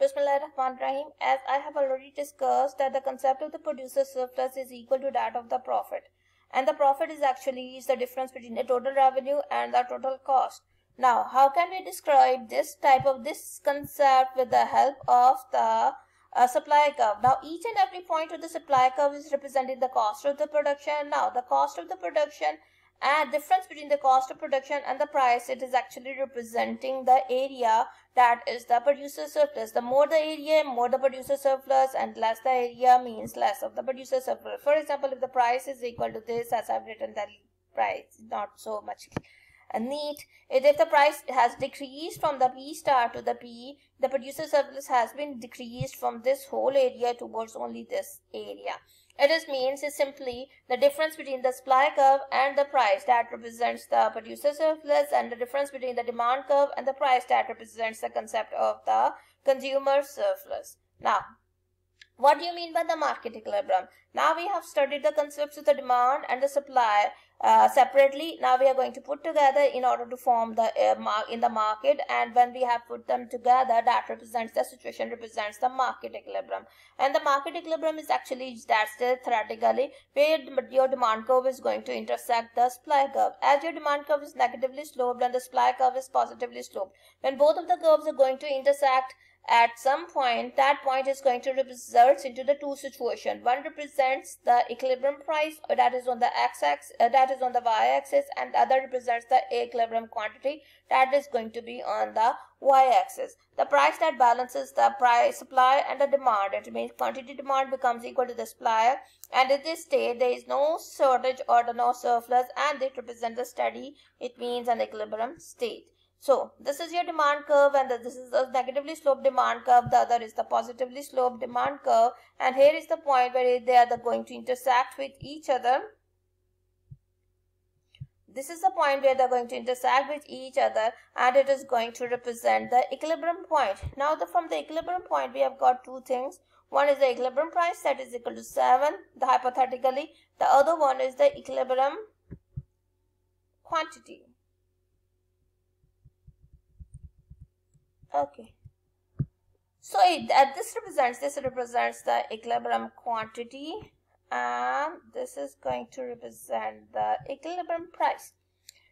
Bismillahirrahmanirrahim. As I have already discussed that the concept of the producer surplus is equal to that of the profit. And the profit is actually is the difference between the total revenue and the total cost. Now, how can we describe this type of this concept with the help of the uh, supply curve? Now, each and every point of the supply curve is representing the cost of the production. Now, the cost of the production and difference between the cost of production and the price it is actually representing the area that is the producer surplus. The more the area more the producer surplus and less the area means less of the producer surplus. For example if the price is equal to this as i've written that price not so much neat if the price has decreased from the p star to the p the producer surplus has been decreased from this whole area towards only this area it is means is simply the difference between the supply curve and the price that represents the producer surplus and the difference between the demand curve and the price that represents the concept of the consumer surplus. Now, what do you mean by the market equilibrium? Now we have studied the concepts of the demand and the supply uh, separately. Now we are going to put together in order to form the uh, in the market and when we have put them together that represents the situation represents the market equilibrium and the market equilibrium is actually that's the theoretically where your demand curve is going to intersect the supply curve. As your demand curve is negatively sloped and the supply curve is positively sloped. When both of the curves are going to intersect at some point that point is going to result into the two situation. One represents the equilibrium price uh, that is on the x-axis uh, that is on the y-axis and the other represents the equilibrium quantity that is going to be on the y-axis. The price that balances the price supply and the demand it means quantity demand becomes equal to the supply and in this state there is no shortage or no surplus and it represents the steady it means an equilibrium state so this is your demand curve and this is the negatively sloped demand curve. The other is the positively sloped demand curve. And here is the point where they are going to intersect with each other. This is the point where they're going to intersect with each other and it is going to represent the equilibrium point. Now the, from the equilibrium point we have got two things. One is the equilibrium price that is equal to 7 the hypothetically. The other one is the equilibrium quantity. Okay. So it, uh, this represents, this represents the equilibrium quantity and this is going to represent the equilibrium price.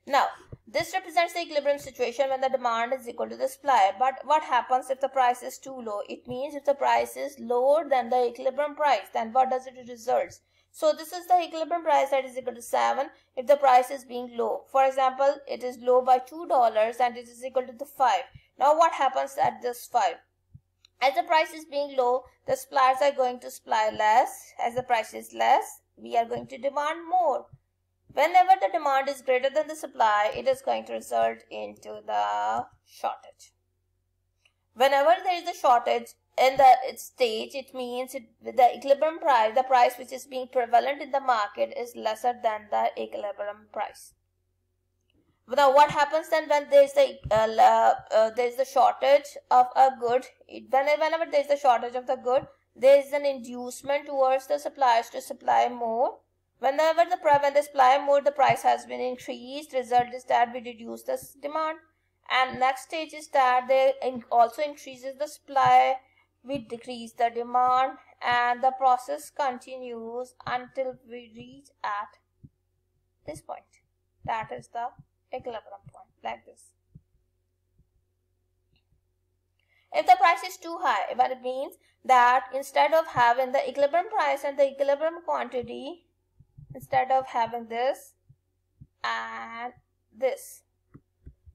Now, this represents the equilibrium situation when the demand is equal to the supply. But what happens if the price is too low? It means if the price is lower than the equilibrium price, then what does it result? So this is the equilibrium price that is equal to 7 if the price is being low. For example, it is low by $2 and it is equal to the 5. Now what happens at this 5? As the price is being low, the suppliers are going to supply less. As the price is less, we are going to demand more. Whenever the demand is greater than the supply, it is going to result into the shortage. Whenever there is a shortage in the stage, it means it, the equilibrium price, the price which is being prevalent in the market is lesser than the equilibrium price. Now, what happens then when there is the uh, uh, there is the shortage of a good? whenever there is the shortage of the good, there is an inducement towards the suppliers to supply more. Whenever the when they supply more, the price has been increased. Result is that we reduce the demand. And next stage is that they also increases the supply. We decrease the demand, and the process continues until we reach at this point. That is the equilibrium point like this. If the price is too high, what it means that instead of having the equilibrium price and the equilibrium quantity, instead of having this and this,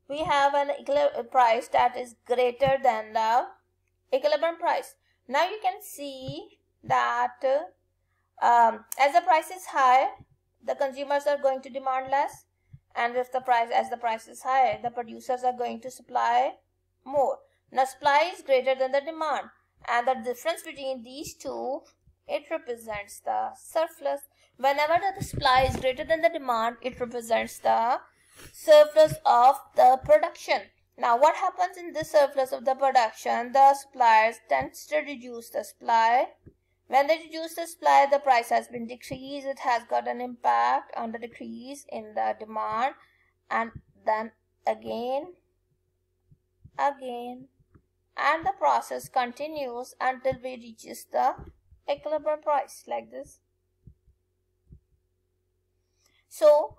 we have an equilibrium price that is greater than the equilibrium price. Now you can see that um, as the price is high, the consumers are going to demand less and if the price as the price is high the producers are going to supply more. Now supply is greater than the demand. And the difference between these two it represents the surplus. Whenever the supply is greater than the demand it represents the surplus of the production. Now what happens in this surplus of the production? The suppliers tends to reduce the supply when they reduce the supply, the price has been decreased. It has got an impact on the decrease in the demand. And then again, again, and the process continues until we reaches the equilibrium price like this. So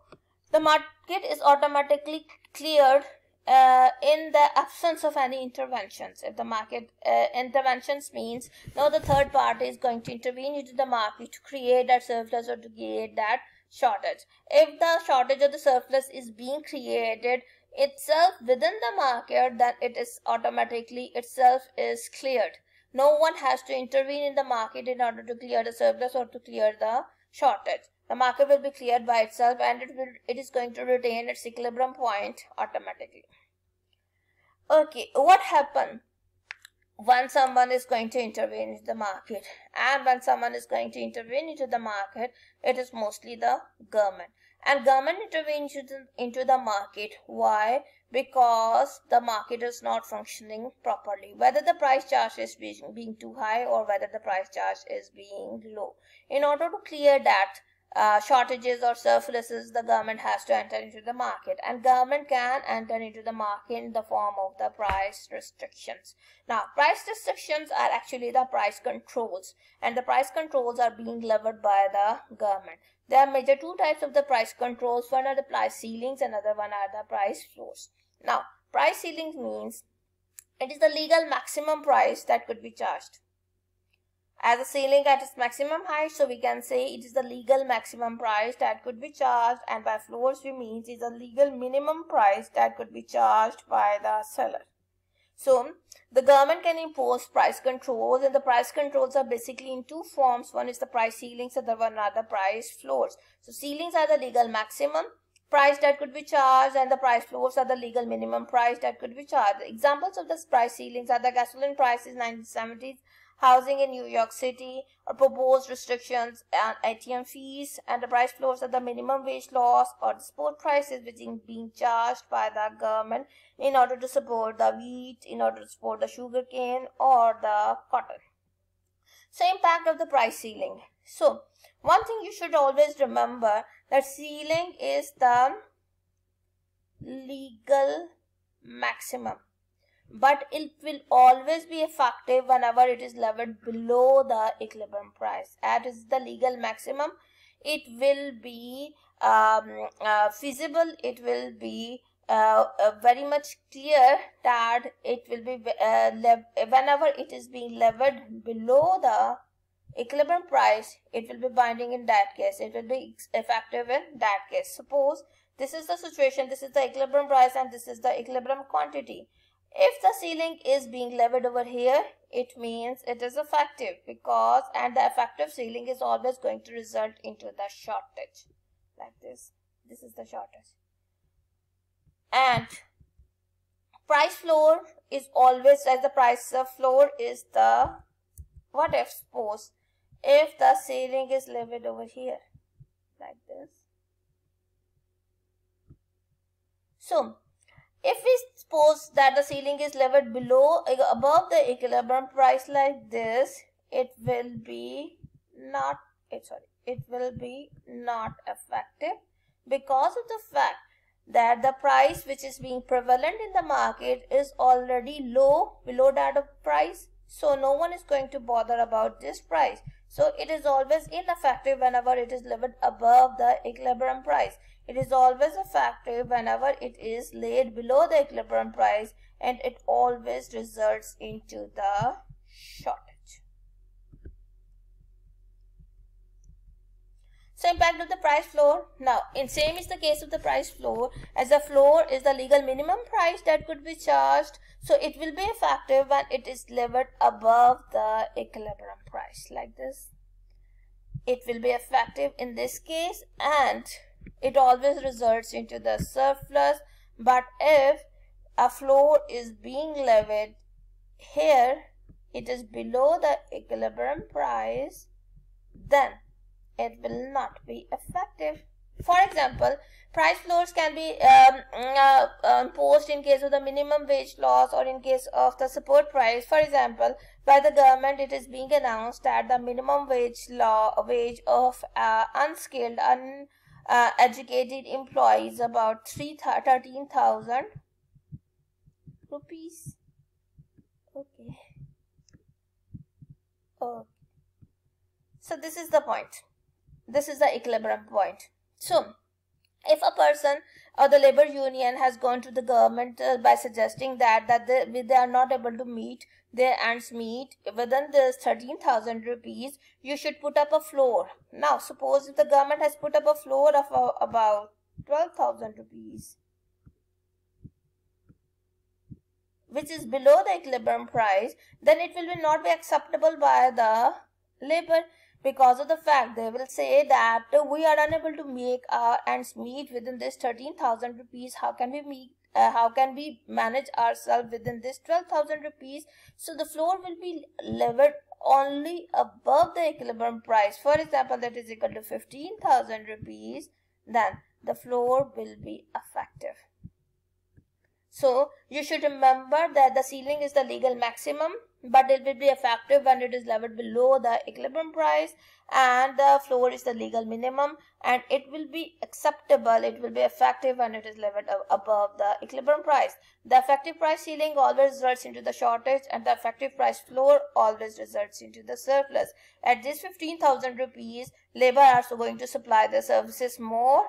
the market is automatically cleared uh, in the absence of any interventions. If the market uh, interventions means now the third party is going to intervene into the market to create that surplus or to create that shortage. If the shortage or the surplus is being created itself within the market, then it is automatically itself is cleared. No one has to intervene in the market in order to clear the surplus or to clear the shortage. The market will be cleared by itself and it, will, it is going to retain its equilibrium point automatically. Okay, what happened when someone is going to intervene into the market? And when someone is going to intervene into the market, it is mostly the government. And government intervenes into, the market. Why? Because the market is not functioning properly. Whether the price charge is being too high or whether the price charge is being low. In order to clear that, uh, shortages or surpluses the government has to enter into the market. And government can enter into the market in the form of the price restrictions. Now price restrictions are actually the price controls. And the price controls are being levered by the government. There are major two types of the price controls. One are the price ceilings another one are the price floors. Now price ceilings means it is the legal maximum price that could be charged as a ceiling at its maximum height so we can say it is the legal maximum price that could be charged and by floors we mean it is a legal minimum price that could be charged by the seller. So the government can impose price controls and the price controls are basically in two forms. One is the price ceilings other one are the price floors. So ceilings are the legal maximum price that could be charged and the price floors are the legal minimum price that could be charged. Examples of the price ceilings are the gasoline prices 1970s housing in New York City, or proposed restrictions on ATM fees, and the price floors of the minimum wage laws or the support prices which are being charged by the government in order to support the wheat, in order to support the sugar cane or the cotton. So impact of the price ceiling. So one thing you should always remember that ceiling is the legal maximum but it will always be effective whenever it is leveled below the equilibrium price. At is the legal maximum, it will be um, uh, feasible, it will be uh, uh, very much clear that it will be uh, whenever it is being levered below the equilibrium price, it will be binding in that case. It will be effective in that case. Suppose this is the situation, this is the equilibrium price and this is the equilibrium quantity. If the ceiling is being levered over here, it means it is effective because and the effective ceiling is always going to result into the shortage like this. This is the shortage. And price floor is always as the price floor is the what if suppose if the ceiling is levered over here like this. So suppose that the ceiling is leveled below, eh, above the equilibrium price like this, it will be not, it, sorry, it will be not effective because of the fact that the price which is being prevalent in the market is already low below that of price. So no one is going to bother about this price. So it is always ineffective whenever it is leveled above the equilibrium price. It is always effective whenever it is laid below the equilibrium price and it always results into the shortage. So impact of the price floor. Now, in same is the case of the price floor as the floor is the legal minimum price that could be charged. So it will be effective when it is levered above the equilibrium price like this. It will be effective in this case and it always results into the surplus but if a floor is being levied here it is below the equilibrium price then it will not be effective for example price floors can be um, uh, imposed in case of the minimum wage laws or in case of the support price for example by the government it is being announced that the minimum wage law wage of uh, unskilled un uh, educated employees about 13,000 rupees. Okay. Okay. So this is the point. This is the equilibrium point. So if a person or the labor union has gone to the government uh, by suggesting that that they, they are not able to meet their ends meet within this 13,000 rupees, you should put up a floor. Now, suppose if the government has put up a floor of uh, about 12,000 rupees, which is below the equilibrium price, then it will not be acceptable by the labor because of the fact they will say that we are unable to make our ends meet within this 13,000 rupees. How can we meet uh, how can we manage ourselves within this 12,000 rupees? So the floor will be levered only above the equilibrium price. For example that is equal to 15,000 rupees then the floor will be effective. So you should remember that the ceiling is the legal maximum but it will be effective when it is leveled below the equilibrium price and the floor is the legal minimum and it will be acceptable it will be effective when it is leveled above the equilibrium price the effective price ceiling always results into the shortage and the effective price floor always results into the surplus at this 15000 rupees labor are going to supply the services more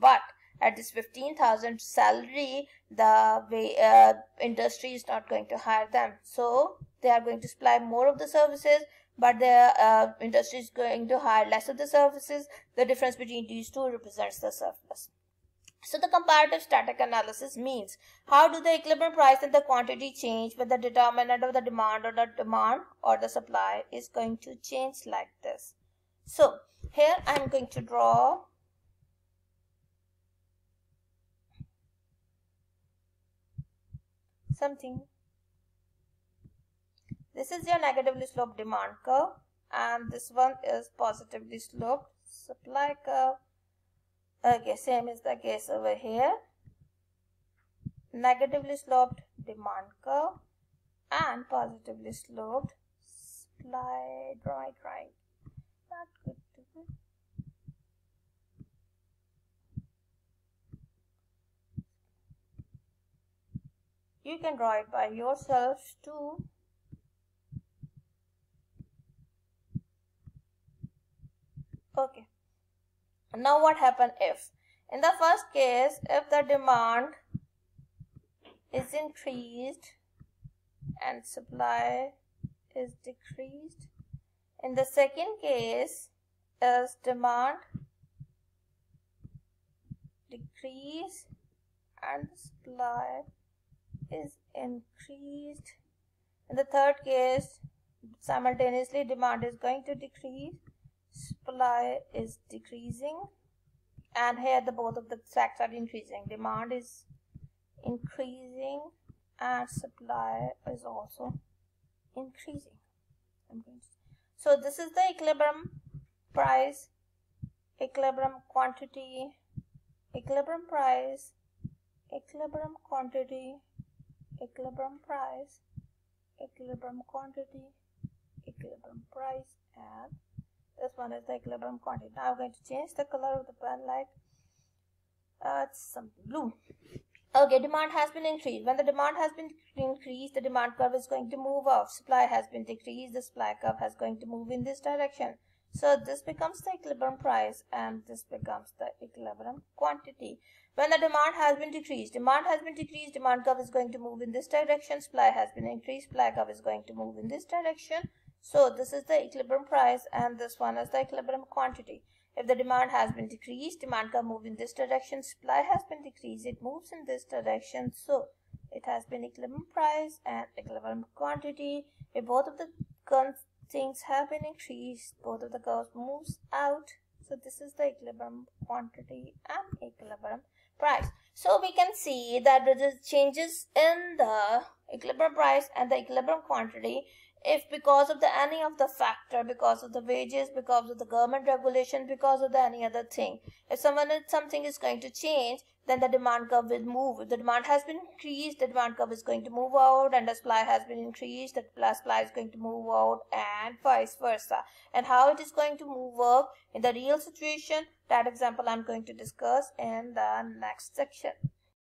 but at this 15,000 salary, the uh, industry is not going to hire them. So they are going to supply more of the services, but the uh, industry is going to hire less of the services. The difference between these two represents the surplus. So the comparative static analysis means how do the equilibrium price and the quantity change when the determinant of the demand or the demand or the supply is going to change like this. So here I am going to draw something. This is your negatively sloped demand curve and this one is positively sloped supply curve. Okay, same is the case over here. Negatively sloped demand curve and positively sloped supply right right. Not good to good. You can draw it by yourself too. Okay. Now what happen if? In the first case, if the demand is increased and supply is decreased. In the second case, as demand decrease and supply is increased. In the third case, simultaneously demand is going to decrease, supply is decreasing, and here the both of the facts are increasing. Demand is increasing and supply is also increasing. So this is the equilibrium price, equilibrium quantity, equilibrium price, equilibrium quantity, equilibrium price, equilibrium quantity, equilibrium price and this one is the equilibrium quantity. Now I'm going to change the color of the pen like uh, it's some blue. Okay, demand has been increased. When the demand has been increased, the demand curve is going to move up. Supply has been decreased. The supply curve has going to move in this direction. So this becomes the equilibrium price and this becomes the equilibrium quantity. When the demand has been decreased, demand has been decreased, demand curve is going to move in this direction, supply has been increased, supply curve is going to move in this direction. So this is the equilibrium price and this one is the equilibrium quantity. If the demand has been decreased, demand curve move in this direction, supply has been decreased, it moves in this direction. So it has been equilibrium price and equilibrium quantity. If both of the things have been increased, both of the curves moves out. So this is the equilibrium quantity and equilibrium price. So we can see that is changes in the equilibrium price and the equilibrium quantity if because of the any of the factor because of the wages because of the government regulation because of the any other thing. If someone something is going to change then the demand curve will move. If the demand has been increased the demand curve is going to move out and the supply has been increased the supply is going to move out and vice versa. And how it is going to move up in the real situation that example i'm going to discuss in the next section